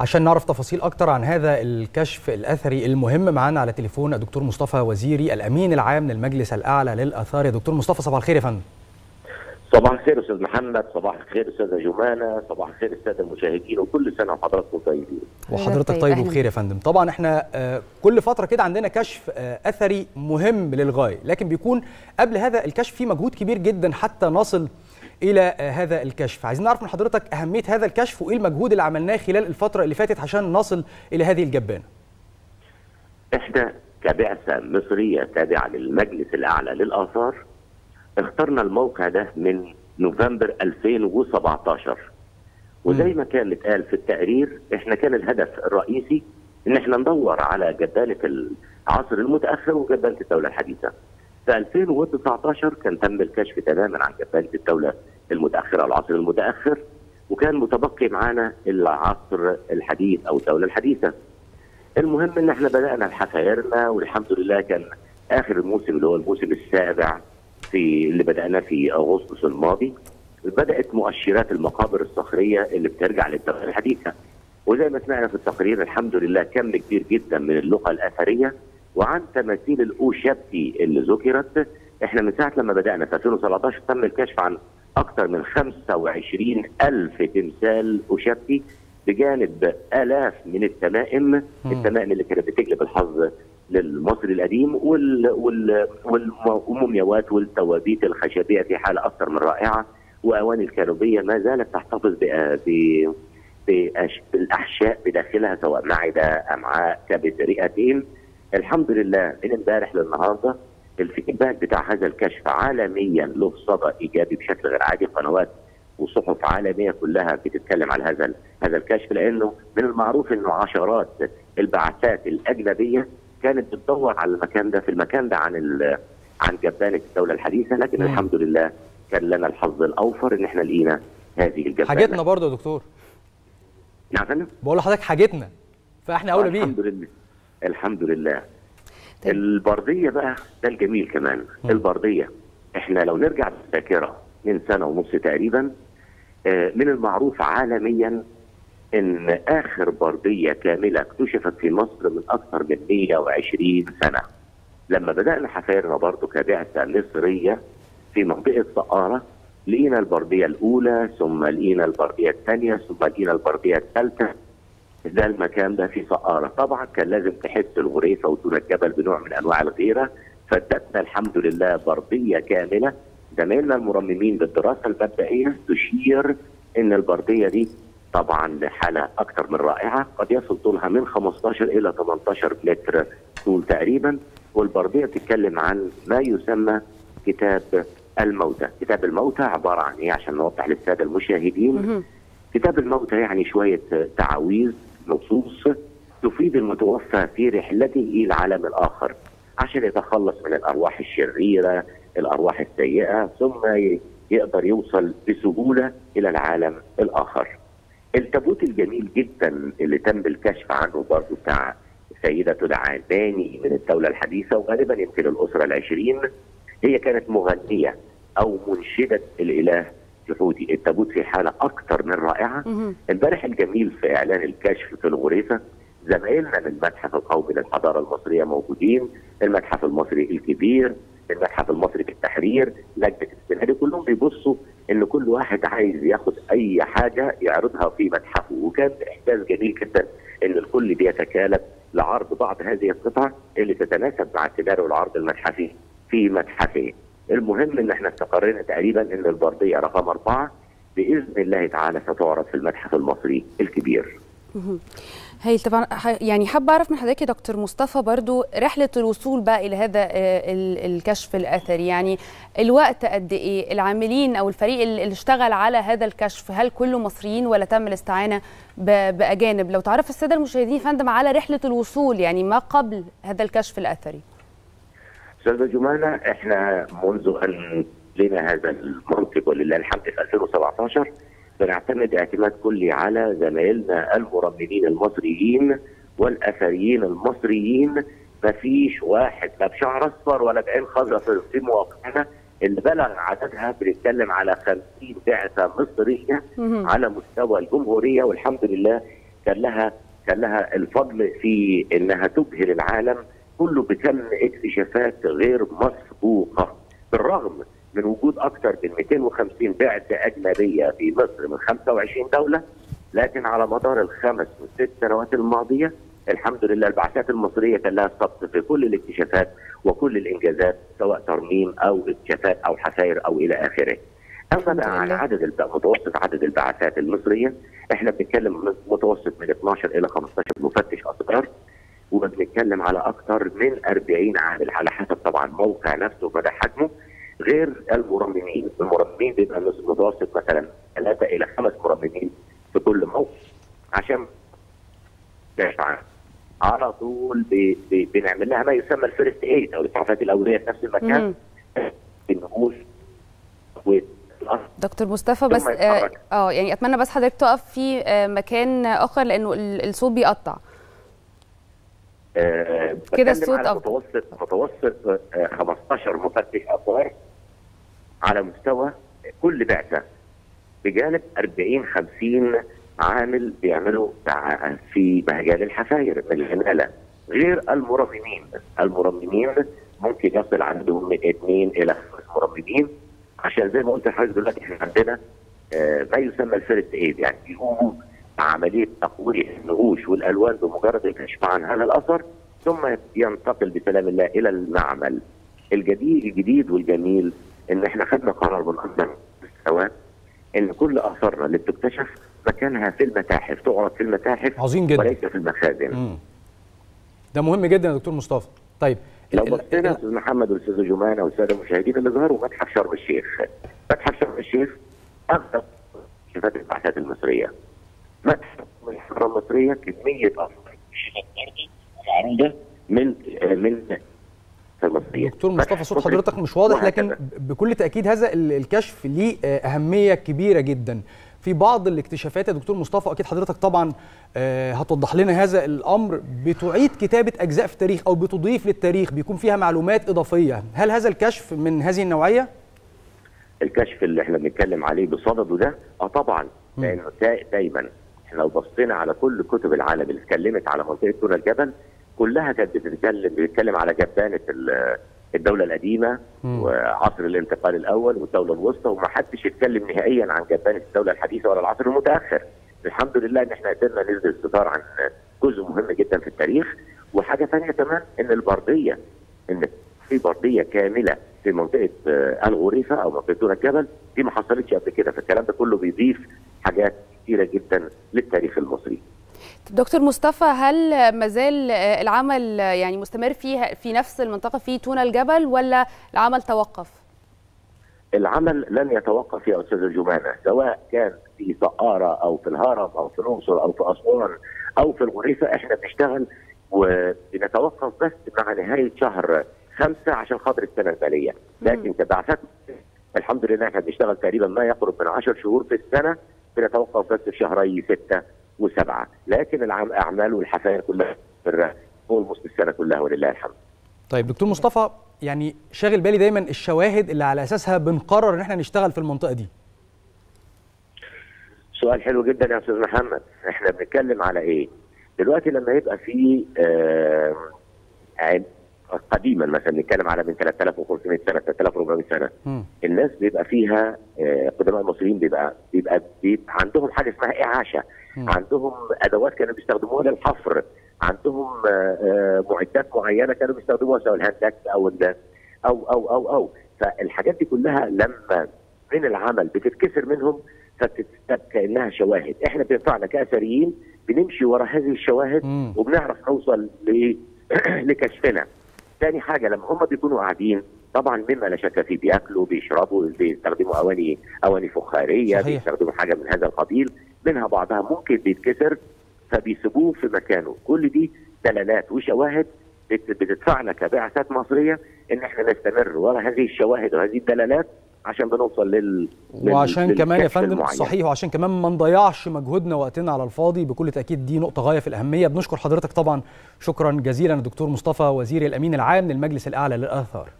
عشان نعرف تفاصيل أكتر عن هذا الكشف الأثري المهم معانا على تليفون الدكتور مصطفى وزيري الأمين العام للمجلس الأعلى للأثار. يا دكتور مصطفى صباح الخير يا فندم. صباح الخير أستاذ محمد صباح الخير أستاذة جمانة صباح الخير الساده المشاهدين وكل سنة وحضراتكم طيبين. وحضرتك طيب وبخير يا فندم. طبعا إحنا آه كل فترة كده عندنا كشف آه أثري مهم للغاية لكن بيكون قبل هذا الكشف في مجهود كبير جدا حتى نصل إلى هذا الكشف. عايزين نعرف من حضرتك أهمية هذا الكشف وإيه المجهود اللي عملناه خلال الفترة اللي فاتت عشان نصل إلى هذه الجبانة. إحنا كبعثة مصرية تابعة للمجلس الأعلى للآثار. اخترنا الموقع ده من نوفمبر 2017 وزي ما كان اتقال في التقرير إحنا كان الهدف الرئيسي إن إحنا ندور على جبانة العصر المتأخر وجبانة الدولة الحديثة. في 2019 كان تم الكشف تماما عن جبانه الدولة المتأخرة العصر المتأخر وكان متبقي معانا العصر الحديث أو الدولة الحديثة. المهم إن إحنا بدأنا حفايرنا والحمد لله كان آخر الموسم اللي هو الموسم السابع في اللي بدأنا في أغسطس الماضي. بدأت مؤشرات المقابر الصخرية اللي بترجع للدولة الحديثة. وزي ما سمعنا في التقرير الحمد لله كم كبير جدا من اللغة الأثرية. وعن تماثيل الأوشبتي اللي ذكرت إحنا من ساعة لما بدأنا في 2017 تم الكشف عن أكثر من 25 ألف تمثال أوشبتي بجانب آلاف من التمائم التمائم اللي كانت بتجلب الحظ للمصري القديم وال وال والمومياوات والتوابيت الخشبية في حالة أكثر من رائعة وأواني الكانوبية ما زالت تحتفظ ب بالأحشاء بداخلها سواء معدة امعاء كبد رئتين. الحمد لله من امبارح للنهاردة الفيدباك بتاع هذا الكشف عالميا له صدى إيجابي بشكل غير عادي قنوات وصحف عالمية كلها بتتكلم على هذا هذا الكشف لأنه من المعروف إنه عشرات البعثات الأجنبية كانت بتدور على المكان ده في المكان ده عن عن جبانه الدولة الحديثة لكن مم. الحمد لله كان لنا الحظ الأوفر إن إحنا لقينا هذه الجبانة. حاجتنا برضه يا دكتور. نعم بقول لحضرتك حاجتنا فإحنا أولى بيها. الحمد لله. الحمد لله طيب. البرديه بقى ده الجميل كمان. البرديه إحنا لو نرجع بالذاكرة من سنة ونص تقريبا من المعروف عالميا إن آخر برديه كاملة اكتشفت في مصر من أكثر من 120 سنة. لما بدأنا حفايرنا برضه كبعثة مصرية في منطقة سقارة لقينا البرديه الأولى ثم لقينا البرديه الثانية ثم لقينا البرديه الثالثة ده المكان ده في سقاره، طبعا كان لازم تحس الغريفة وتون الجبل بنوع من أنواع الغيرة فادتنا الحمد لله بردية كاملة. زمايلنا المرممين بالدراسة المبدئية تشير إن البردية دي طبعا حالة أكثر من رائعة. قد يصل طولها من 15 إلى 18 متر طول تقريبا. والبردية بتتكلم عن ما يسمى كتاب الموتى. كتاب الموتى عبارة عن إيه؟ عشان نوضح للسادة المشاهدين. كتاب الموتى يعني شوية تعاويذ نصوص تفيد المتوفى في رحلته إلى العالم الآخر عشان يتخلص من الأرواح الشريرة الأرواح السيئة ثم يقدر يوصل بسهولة إلى العالم الآخر. التابوت الجميل جدا اللي تم الكشف عنه برضه بتاع سيدة العاناني من الدولة الحديثة وغالبا يمكن الأسرة العشرين هي كانت مغنية أو منشدة الإله جحودي التابوت في حالة امبارح الجميل في إعلان الكشف في الغريفة زمايلنا من المتحف القومي للحضارة المصرية موجودين المتحف المصري الكبير المتحف المصري في التحرير لجنة السنة كلهم بيبصوا إن كل واحد عايز ياخد أي حاجة يعرضها في متحفه وكان إحساس جميل جدا إن الكل بيتكالب لعرض بعض هذه القطع اللي تتناسب مع السيناريو العرض المتحفي في متحفه. المهم إن إحنا استقرينا تقريبا إن البردية رقم أربعة بإذن الله تعالى ستعرض في المتحف المصري الكبير. هي طبعا يعني حابة أعرف من حضرتك يا دكتور مصطفى برضو رحلة الوصول بقى إلى هذا الكشف الأثري. يعني الوقت قد إيه؟ العاملين أو الفريق اللي اشتغل على هذا الكشف هل كله مصريين ولا تم الاستعانة بأجانب؟ لو تعرف السادة المشاهدين فندم على رحلة الوصول يعني ما قبل هذا الكشف الأثري. أستاذة جمانه إحنا منذ أن لنا هذا المنصب ولله الحمد في 2017 بنعتمد اعتماد كلي على زمايلنا المرممين المصريين والأثريين المصريين. ما فيش واحد لا بشعر أصفر ولا بعين خضراء في مواقعنا اللي بلغ عددها بنتكلم على 50 بعثة مصرية على مستوى الجمهورية والحمد لله كان لها كان لها الفضل في إنها تبهر العالم كله بكم اكتشافات غير مسبوقة. بالرغم من وجود أكثر من 250 بعثه أجنبية في مصر من 25 دولة لكن على مدار الخمس والست سنوات الماضية الحمد لله البعثات المصرية كان لها السبق في كل الاكتشافات وكل الإنجازات سواء ترميم أو اكتشافات أو حفاير أو إلى آخره. أما بقى عن عدد. متوسط عدد البعثات المصرية إحنا بنتكلم متوسط من 12 إلى 15 مفتش آثار وبنتكلم على أكثر من 40 عامل على حسب طبعا موقع نفسه ومدى حجمه غير المرممين، المرممين بيبقى متوسط مثلا ثلاثة إلى خمس مرممين في كل موقع عشان على طول بي بي بنعمل لها ما يسمى ال first aid أو الاسعافات الأولية في نفس المكان. النقوش دكتور مصطفى بس آه يعني أتمنى بس حضرتك تقف في مكان آخر لأنه الصوت بيقطع. آه كده الصوت على متوسط متوسط آه 15 مفتش اطوار على مستوى كل بعثة. بجانب 40 50 عامل بيعملوا في مجال الحفاير العماله غير المرممين. المرممين ممكن يصل عندهم من اثنين إلى خمس مرممين. عشان زي ما قلت لحضرتك دلوقتي إحنا عندنا آه ما يسمى الفيرست إيد. يعني بيقوموا عمليه تقوية النقوش والألوان بمجرد الكشف عن هذا الأثر ثم ينتقل بسلام الله إلى المعمل. الجديد الجديد والجميل إن إحنا خدنا قرار من أكثر السنوات إن كل اثارنا اللي بتكتشف مكانها في المتاحف تعرض في المتاحف عظيم جدا. وليس في المخازن. مم. ده مهم جدا يا دكتور مصطفى. طيب لو بصينا أستاذ محمد والاستاذ جمانة والساده المشاهدين اللي ظهروا متحف شرم الشيخ. متحف شرم الشيخ أكثر شفات البعثات المصرية. متحف الحضاره المصرية كمية اثار معروضه من من المصريه دكتور مصطفى صوت حضرتك مش واضح لكن بكل تأكيد هذا الكشف ليه أهمية كبيرة جدا. في بعض الاكتشافات يا دكتور مصطفى أكيد حضرتك طبعا هتوضح لنا هذا الأمر بتعيد كتابة أجزاء في التاريخ أو بتضيف للتاريخ بيكون فيها معلومات إضافية. هل هذا الكشف من هذه النوعية؟ الكشف اللي إحنا بنتكلم عليه بصدده ده آه طبعا. لأنه دايما إحنا لو بصينا على كل كتب العالم اللي اتكلمت على منطقة تونة الجبل كلها كانت بتتكلم بتتكلم على جبانة الدولة القديمة. وعصر الانتقال الأول والدولة الوسطى وما حدش اتكلم نهائيا عن جبانة الدولة الحديثة ولا العصر المتأخر. الحمد لله إن إحنا قدرنا نزل الستار عن جزء مهم جدا في التاريخ وحاجة ثانية كمان إن البرديه إن في بردية كاملة في منطقة الغريفة أو منطقة دون الجبل دي ما حصلتش قبل كده فالكلام ده كله بيضيف حاجات كثيره جدا للتاريخ المصري. دكتور مصطفى هل ما زال العمل يعني مستمر فيه في نفس المنطقة في تونة الجبل ولا العمل توقف؟ العمل لن يتوقف يا أستاذ الجمانه سواء كان في سقارة أو في الهرم أو في الأقصر أو في أسوان أو في الغريفة إحنا بنشتغل وبنتوقف بس مع نهاية شهر خمسة عشان خاطر السنة المالية. لكن كبعثات الحمد لله إحنا بنشتغل تقريبا ما يقرب من 10 شهور في السنة بنتوقف بس في شهري ستة. وسبعة لكن الاعمال والحفاير كلها طول مست السنة كلها ولله الحمد. طيب دكتور مصطفى يعني شاغل بالي دايما الشواهد اللي على أساسها بنقرر إن إحنا نشتغل في المنطقة دي. سؤال حلو جدا يا أستاذ محمد، إحنا بنتكلم على إيه؟ دلوقتي لما يبقى في آه قديما مثلا نتكلم على من 3500 سنة 3400 سنة م. الناس بيبقى فيها قدماء المصريين بيبقى بيبقى, بيبقى عندهم حاجة اسمها إعاشة م. عندهم أدوات كانوا بيستخدموها للحفر عندهم معدات معينة كانوا بيستخدموها سواء الهاندكس أو أو أو أو أو فالحاجات دي كلها لما من العمل بتتكسر منهم فتتسبب كأنها شواهد إحنا بينفعنا كأثريين بنمشي ورا هذه الشواهد م. وبنعرف نوصل لكشفنا ثاني حاجة لما هم بيكونوا قاعدين طبعا مما لا شك فيه بياكلوا بيشربوا بيستخدموا أواني أواني فخارية صحيح. بيستخدموا حاجة من هذا القبيل منها بعضها ممكن بيتكسر فبيسيبوه في مكانه كل دي دلالات وشواهد بتدفعنا كبعثات مصرية إن إحنا نستمر ورا هذه الشواهد وهذه الدلالات عشان بنوصل لل وعشان لل... كمان يا فندم صحيح وعشان كمان ما نضيعش مجهودنا وقتنا على الفاضي بكل تأكيد دي نقطة غاية في الأهمية. بنشكر حضرتك طبعا شكرا جزيلا الدكتور مصطفى وزير الأمين العام للمجلس الأعلى للآثار.